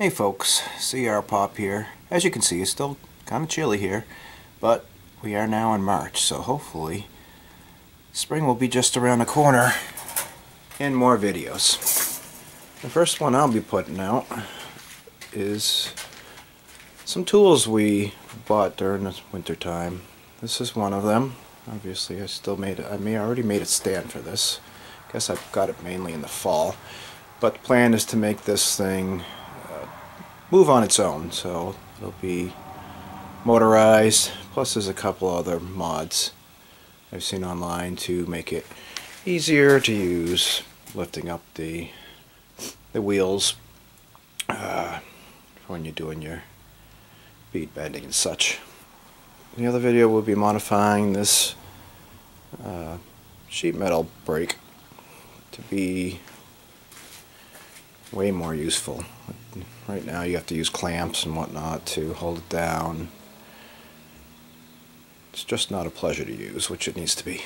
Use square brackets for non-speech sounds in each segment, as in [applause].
Hey folks, CR Pop here. As you can see, it's still kind of chilly here, but we are now in March, so hopefully spring will be just around the corner and more videos. The first one I'll be putting out is some tools we bought during the winter time. This is one of them. Obviously I still made it, I may already made a stand for this. I Guess I've got it mainly in the fall. But the plan is to make this thing move on its own. So it'll be motorized. Plus there's a couple other mods I've seen online to make it easier to use, lifting up the the wheels uh, when you're doing your bead bending and such. In the other video we'll be modifying this uh, sheet metal brake to be way more useful. Right now you have to use clamps and whatnot to hold it down. It's just not a pleasure to use, which it needs to be.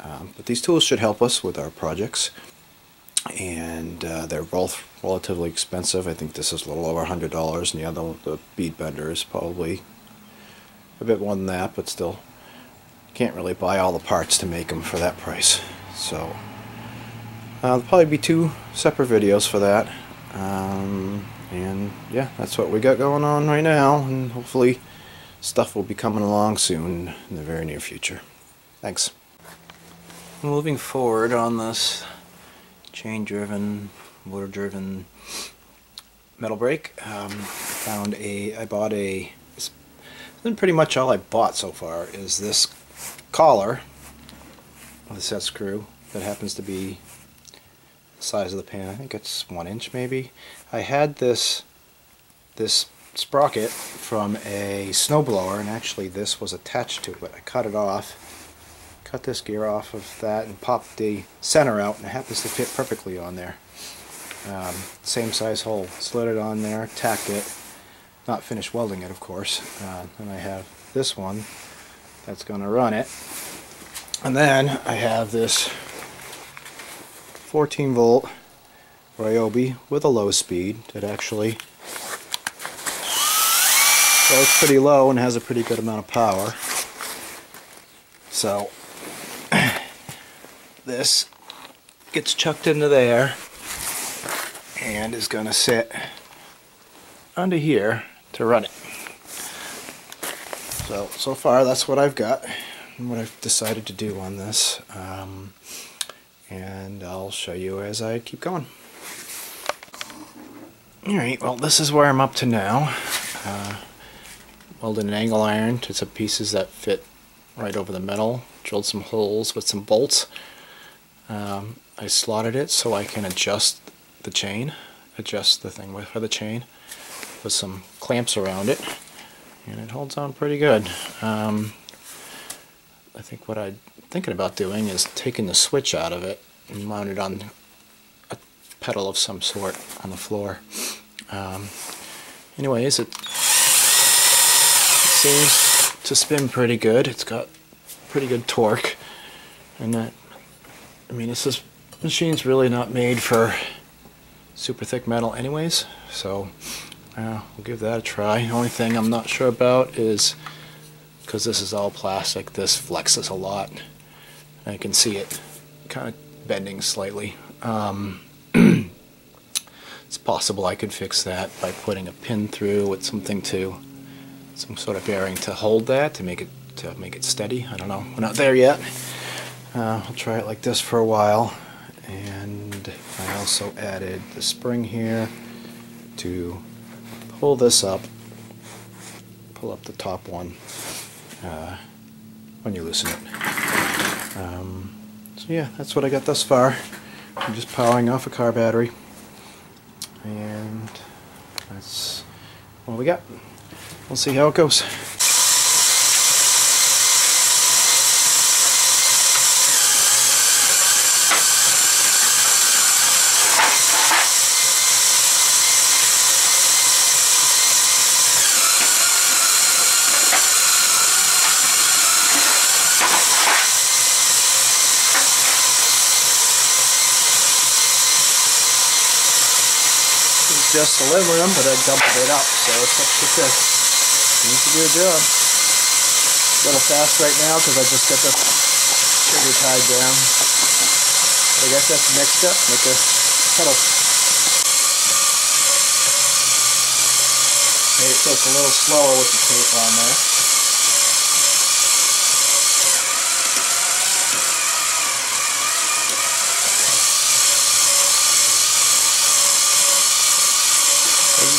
Um, but these tools should help us with our projects. And uh, they're both relatively expensive. I think this is a little over $100 and the other, one, the bead bender, is probably a bit more than that, but still can't really buy all the parts to make them for that price. So uh, there'll probably be two separate videos for that. Um, and yeah, that's what we got going on right now. And hopefully stuff will be coming along soon in the very near future. Thanks. Moving forward on this chain-driven, motor-driven metal brake, um, found a, I bought a, it's pretty much all I bought so far is this collar a set screw that happens to be the size of the pan. I think it's one inch maybe. I had this this sprocket from a snowblower and actually this was attached to it. I cut it off, cut this gear off of that and popped the center out and it happens to fit perfectly on there. Um, same size hole. Slid it on there, tacked it, not finished welding it of course. Uh, and I have this one that's going to run it. And then I have this 14 volt Ryobi with a low speed It actually goes pretty low and has a pretty good amount of power. So [clears throat] this gets chucked into there and is going to sit under here to run it. So, so far that's what I've got and what I've decided to do on this. Um, and I'll show you as I keep going. Alright, well this is where I'm up to now. Uh, welded an angle iron to some pieces that fit right over the metal. Drilled some holes with some bolts. Um, I slotted it so I can adjust the chain, adjust the thing with for the chain with some clamps around it and it holds on pretty good. Um, I think what I'm thinking about doing is taking the switch out of it and mount it on pedal of some sort on the floor. Um, anyways, it, seems to spin pretty good. It's got pretty good torque, and that I mean, this is machine's really not made for super thick metal, anyways. So uh, we'll give that a try. The only thing I'm not sure about is because this is all plastic, this flexes a lot. I can see it kind of bending slightly. Um, it's possible I could fix that by putting a pin through with something to, some sort of bearing to hold that to make it to make it steady. I don't know. We're not there yet. Uh, I'll try it like this for a while. And I also added the spring here to pull this up, pull up the top one uh, when you loosen it. Um, so yeah, that's what I got thus far. I'm just powering off a car battery. And that's all we got. We'll see how it goes. Just aluminum, but I doubled it up, so it's to six. Seems to do a job. A little fast right now because I just got the trigger tied down. But I guess that's next up, make a pedal. Made it so it's a little slower with the tape on there.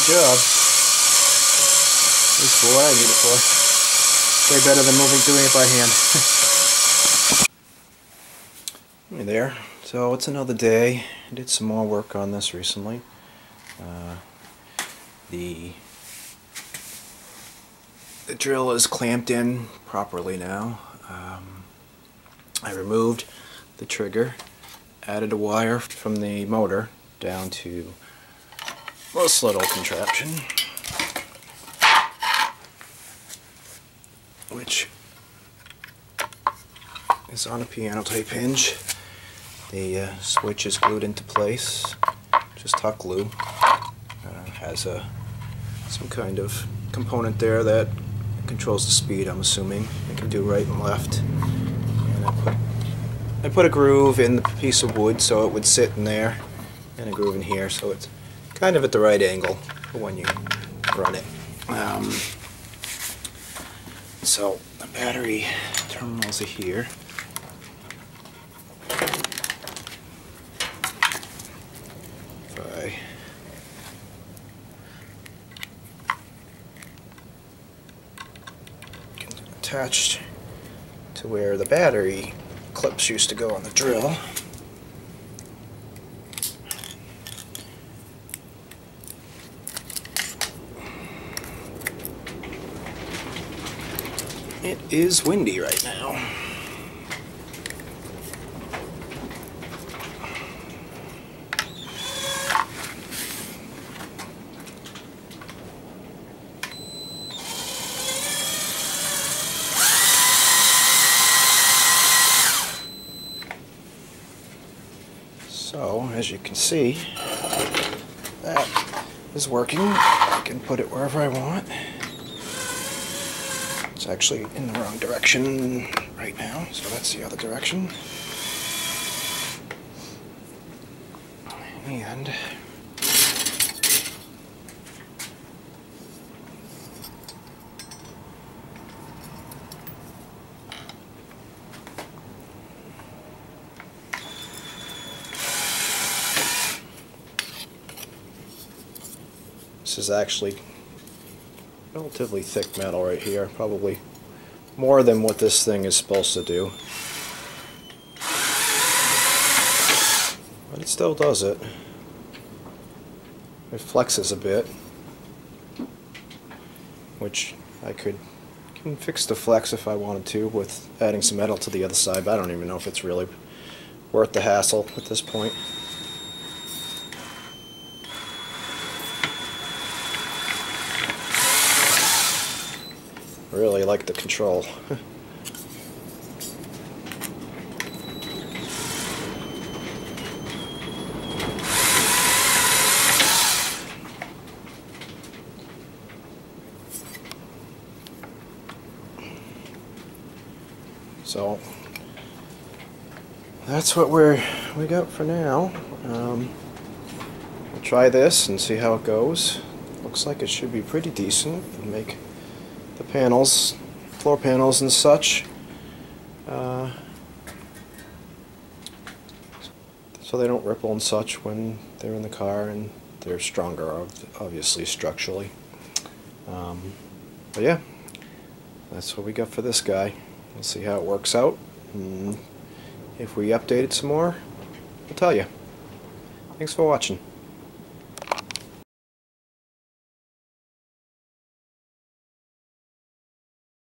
Job. At least for what I need it for. Way better than moving doing it by hand. [laughs] hey there. So it's another day. I did some more work on this recently. Uh, the the drill is clamped in properly now. Um, I removed the trigger, added a wire from the motor down to this little contraption, which is on a piano type hinge. The uh, switch is glued into place, just hot glue. Uh, has a some kind of component there that controls the speed, I'm assuming. It can do right and left. And I put, I put a groove in the piece of wood so it would sit in there, and a groove in here so it's kind of at the right angle when you run it. Um, so the battery terminals are here. Attached to where the battery clips used to go on the drill. It is windy right now. So, as you can see, that is working. I can put it wherever I want. Actually in the wrong direction right now, so that's the other direction. And This is actually relatively thick metal right here, probably more than what this thing is supposed to do. But it still does it. It flexes a bit, which I could can fix the flex if I wanted to with adding some metal to the other side, but I don't even know if it's really worth the hassle at this point. Really like the control. [laughs] so that's what we're we got for now. Um, we'll try this and see how it goes. Looks like it should be pretty decent make the panels, floor panels and such. Uh, so they don't ripple and such when they're in the car and they're stronger obviously structurally. Um, but yeah, that's what we got for this guy. We'll see how it works out. And if we update it some more, I'll tell you. Thanks for watching.